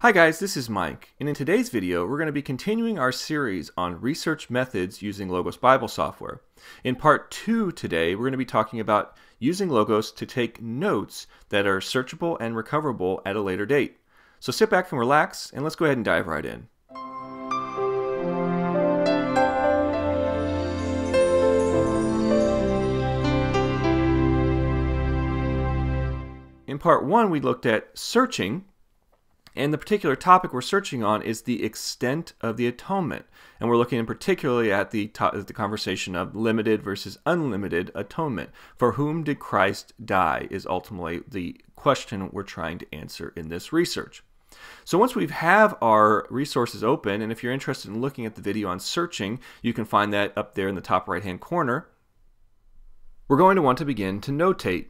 Hi guys, this is Mike, and in today's video we're going to be continuing our series on research methods using Logos Bible software. In part 2 today we're going to be talking about using Logos to take notes that are searchable and recoverable at a later date. So sit back and relax, and let's go ahead and dive right in. In part 1 we looked at searching and the particular topic we're searching on is the extent of the atonement. And we're looking in particularly at the, the conversation of limited versus unlimited atonement. For whom did Christ die is ultimately the question we're trying to answer in this research. So once we have our resources open, and if you're interested in looking at the video on searching, you can find that up there in the top right hand corner. We're going to want to begin to notate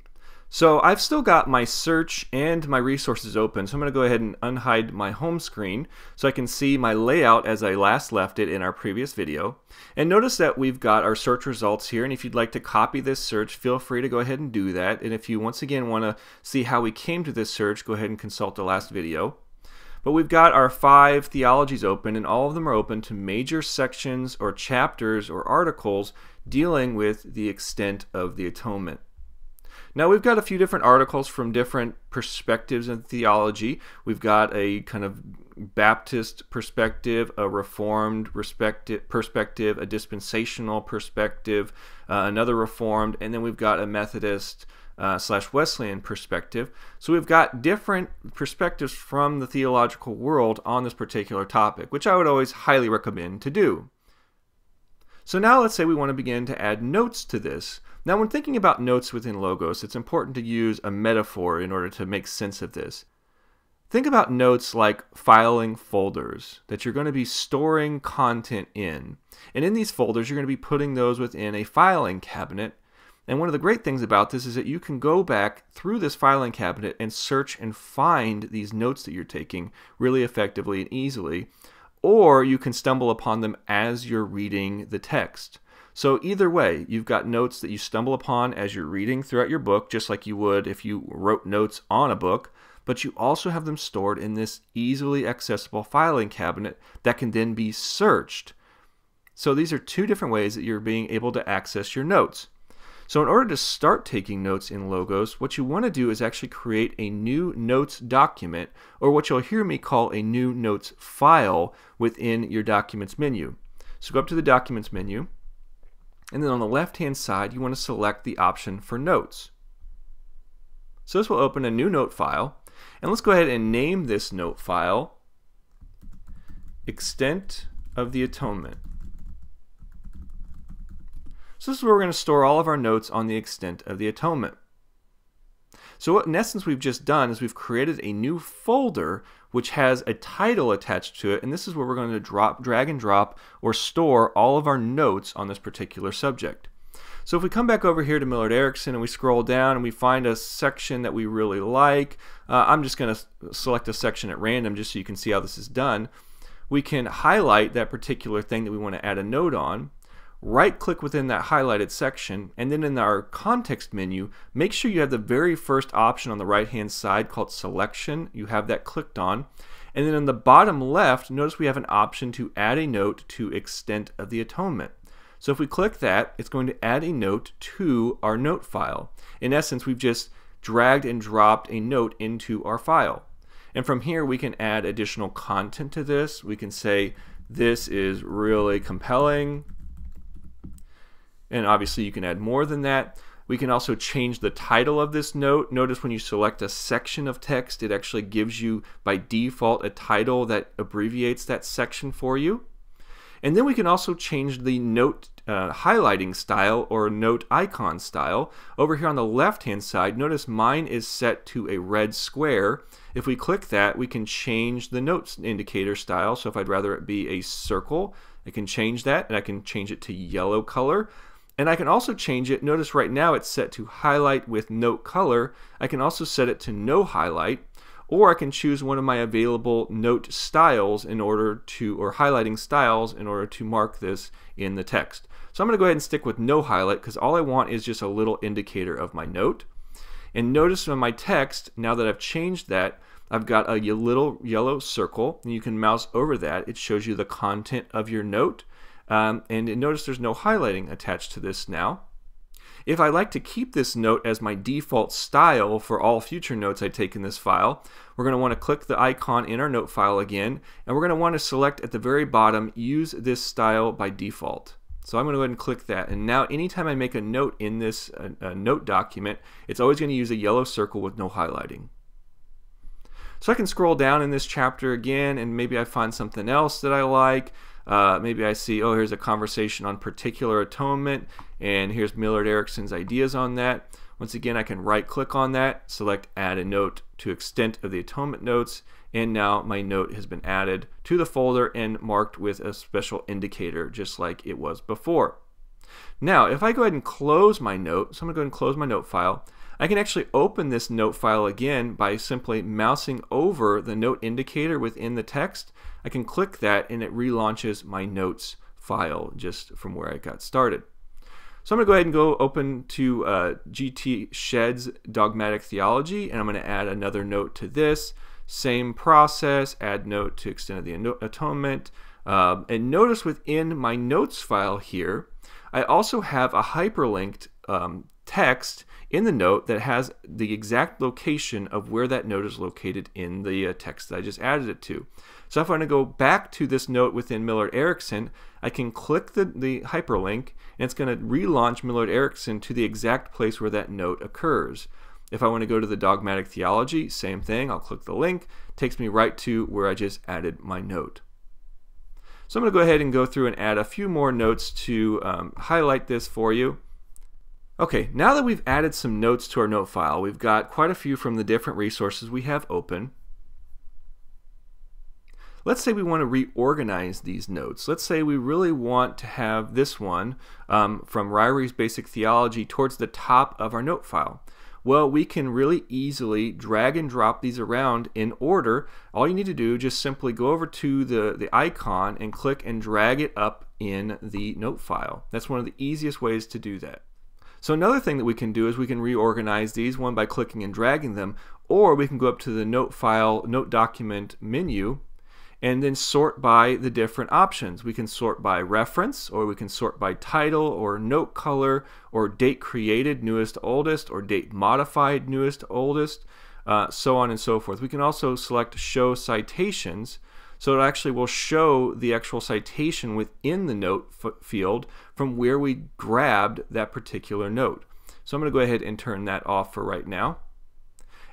so I've still got my search and my resources open, so I'm going to go ahead and unhide my home screen so I can see my layout as I last left it in our previous video. And notice that we've got our search results here, and if you'd like to copy this search, feel free to go ahead and do that. And if you once again want to see how we came to this search, go ahead and consult the last video. But we've got our five theologies open, and all of them are open to major sections or chapters or articles dealing with the extent of the atonement. Now, we've got a few different articles from different perspectives in theology. We've got a kind of Baptist perspective, a Reformed perspective, a dispensational perspective, uh, another Reformed, and then we've got a Methodist uh, slash Wesleyan perspective. So we've got different perspectives from the theological world on this particular topic, which I would always highly recommend to do. So now let's say we want to begin to add notes to this. Now, when thinking about notes within Logos, it's important to use a metaphor in order to make sense of this. Think about notes like filing folders that you're going to be storing content in. And in these folders, you're going to be putting those within a filing cabinet. And one of the great things about this is that you can go back through this filing cabinet and search and find these notes that you're taking really effectively and easily. Or you can stumble upon them as you're reading the text. So either way, you've got notes that you stumble upon as you're reading throughout your book, just like you would if you wrote notes on a book, but you also have them stored in this easily accessible filing cabinet that can then be searched. So these are two different ways that you're being able to access your notes. So in order to start taking notes in Logos, what you want to do is actually create a new notes document, or what you'll hear me call a new notes file within your documents menu. So go up to the documents menu, and then on the left hand side, you want to select the option for notes. So this will open a new note file. And let's go ahead and name this note file Extent of the Atonement. So this is where we're going to store all of our notes on the extent of the atonement. So what in essence we've just done is we've created a new folder which has a title attached to it, and this is where we're going to drop, drag and drop or store all of our notes on this particular subject. So if we come back over here to Millard Erickson and we scroll down and we find a section that we really like, uh, I'm just going to select a section at random just so you can see how this is done. We can highlight that particular thing that we want to add a note on right click within that highlighted section, and then in our context menu, make sure you have the very first option on the right hand side called selection. You have that clicked on. And then on the bottom left, notice we have an option to add a note to extent of the atonement. So if we click that, it's going to add a note to our note file. In essence, we've just dragged and dropped a note into our file. And from here, we can add additional content to this. We can say, this is really compelling and obviously you can add more than that. We can also change the title of this note. Notice when you select a section of text, it actually gives you by default a title that abbreviates that section for you. And then we can also change the note uh, highlighting style or note icon style. Over here on the left hand side, notice mine is set to a red square. If we click that, we can change the notes indicator style. So if I'd rather it be a circle, I can change that and I can change it to yellow color. And I can also change it. Notice right now it's set to highlight with note color. I can also set it to no highlight or I can choose one of my available note styles in order to, or highlighting styles in order to mark this in the text. So I'm going to go ahead and stick with no highlight because all I want is just a little indicator of my note. And notice on my text, now that I've changed that, I've got a little yellow circle, and you can mouse over that. It shows you the content of your note. Um, and notice there's no highlighting attached to this now. If I like to keep this note as my default style for all future notes I take in this file, we're going to want to click the icon in our note file again, and we're going to want to select at the very bottom, use this style by default. So I'm going to go ahead and click that. And now anytime I make a note in this uh, uh, note document, it's always going to use a yellow circle with no highlighting. So I can scroll down in this chapter again and maybe I find something else that I like. Uh, maybe I see, oh, here's a conversation on particular atonement, and here's Millard Erickson's ideas on that. Once again, I can right click on that, select add a note to extent of the atonement notes, and now my note has been added to the folder and marked with a special indicator just like it was before. Now, if I go ahead and close my note, so I'm to go ahead and close my note file, I can actually open this note file again by simply mousing over the note indicator within the text. I can click that and it relaunches my notes file just from where I got started. So I'm going to go ahead and go open to uh, GT Shedd's Dogmatic Theology, and I'm going to add another note to this. Same process, add note to extent of the atonement. Uh, and notice within my notes file here, I also have a hyperlinked um, text in the note that has the exact location of where that note is located in the uh, text that I just added it to. So if I want to go back to this note within Millard Erickson, I can click the, the hyperlink and it's going to relaunch Millard Erickson to the exact place where that note occurs. If I want to go to the dogmatic theology, same thing, I'll click the link, takes me right to where I just added my note. So I'm going to go ahead and go through and add a few more notes to um, highlight this for you. Okay, now that we've added some notes to our note file, we've got quite a few from the different resources we have open. Let's say we want to reorganize these notes. Let's say we really want to have this one um, from Ryrie's Basic Theology towards the top of our note file. Well, we can really easily drag and drop these around in order. All you need to do is just simply go over to the, the icon and click and drag it up in the note file. That's one of the easiest ways to do that. So another thing that we can do is we can reorganize these, one by clicking and dragging them, or we can go up to the note file, note document menu, and then sort by the different options. We can sort by reference, or we can sort by title, or note color, or date created, newest oldest, or date modified, newest oldest, uh, so on and so forth. We can also select show citations, so it actually will show the actual citation within the note field from where we grabbed that particular note. So I'm going to go ahead and turn that off for right now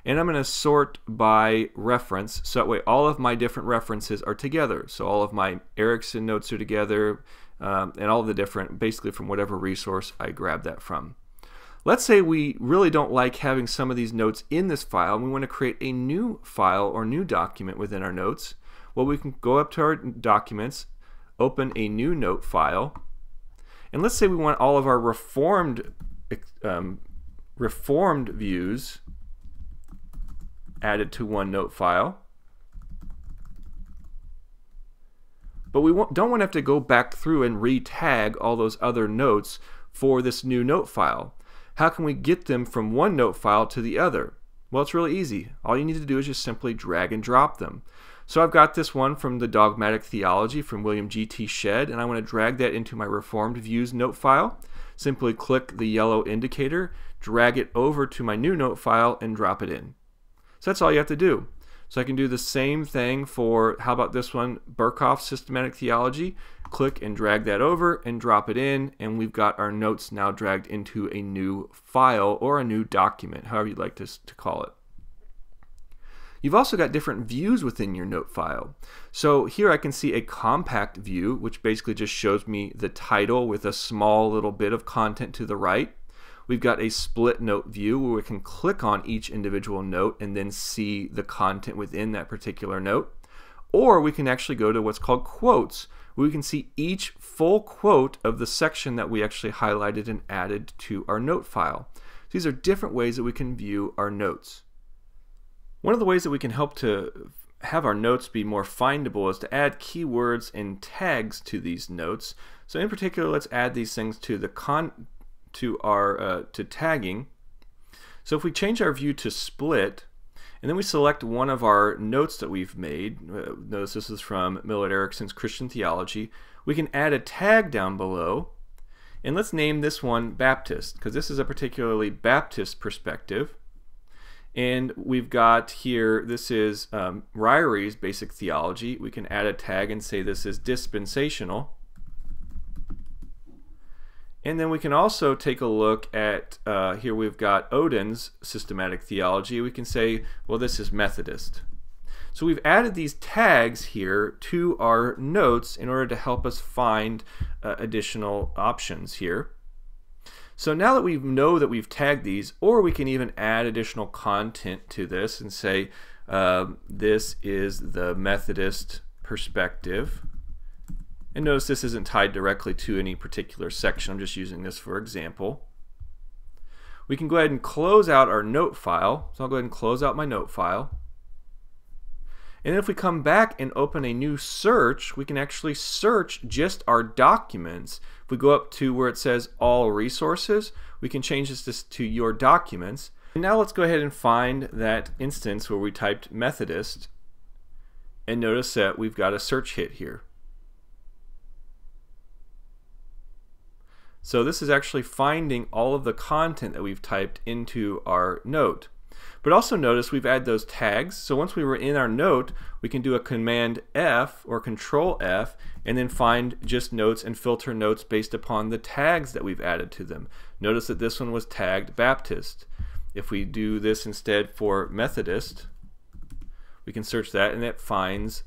and I'm going to sort by reference so that way all of my different references are together. So all of my Erickson notes are together um, and all the different, basically from whatever resource I grab that from. Let's say we really don't like having some of these notes in this file and we want to create a new file or new document within our notes. Well, we can go up to our documents, open a new note file, and let's say we want all of our reformed um, reformed views added to one note file. But we don't want to have to go back through and re-tag all those other notes for this new note file. How can we get them from one note file to the other? Well, it's really easy. All you need to do is just simply drag and drop them. So I've got this one from the Dogmatic Theology from William G.T. Shedd, and I want to drag that into my Reformed Views note file. Simply click the yellow indicator, drag it over to my new note file, and drop it in. So that's all you have to do. So I can do the same thing for, how about this one, Berkhof Systematic Theology. Click and drag that over and drop it in, and we've got our notes now dragged into a new file or a new document, however you'd like to, to call it. You've also got different views within your note file. So here I can see a compact view, which basically just shows me the title with a small little bit of content to the right. We've got a split note view where we can click on each individual note and then see the content within that particular note. Or we can actually go to what's called quotes, where we can see each full quote of the section that we actually highlighted and added to our note file. So These are different ways that we can view our notes. One of the ways that we can help to have our notes be more findable is to add keywords and tags to these notes. So in particular, let's add these things to the con to our uh, to tagging. So if we change our view to split, And then we select one of our notes that we've made. Uh, notice this is from Millard Erickson's Christian Theology. We can add a tag down below. And let's name this one Baptist, because this is a particularly Baptist perspective. And we've got here, this is um, Ryrie's basic theology. We can add a tag and say this is dispensational. And then we can also take a look at, uh, here we've got Oden's systematic theology. We can say, well, this is Methodist. So we've added these tags here to our notes in order to help us find uh, additional options here. So now that we know that we've tagged these, or we can even add additional content to this and say, uh, this is the Methodist perspective. And notice this isn't tied directly to any particular section. I'm just using this for example. We can go ahead and close out our note file. So I'll go ahead and close out my note file. And if we come back and open a new search, we can actually search just our documents. If we go up to where it says all resources, we can change this to your documents. And now let's go ahead and find that instance where we typed Methodist. And notice that we've got a search hit here. So this is actually finding all of the content that we've typed into our note. But also notice we've added those tags. So once we were in our note, we can do a Command F or Control F and then find just notes and filter notes based upon the tags that we've added to them. Notice that this one was tagged Baptist. If we do this instead for Methodist, we can search that and it finds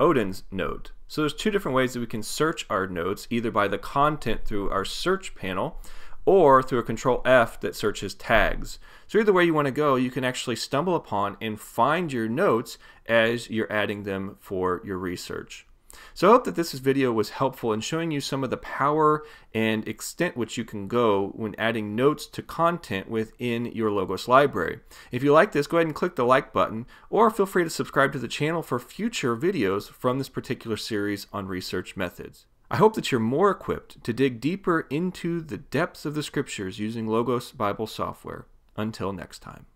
Oden's note. So there's two different ways that we can search our notes, either by the content through our search panel or through a control F that searches tags. So either way you want to go, you can actually stumble upon and find your notes as you're adding them for your research. So I hope that this video was helpful in showing you some of the power and extent which you can go when adding notes to content within your Logos library. If you like this, go ahead and click the like button, or feel free to subscribe to the channel for future videos from this particular series on research methods. I hope that you're more equipped to dig deeper into the depths of the scriptures using Logos Bible software. Until next time.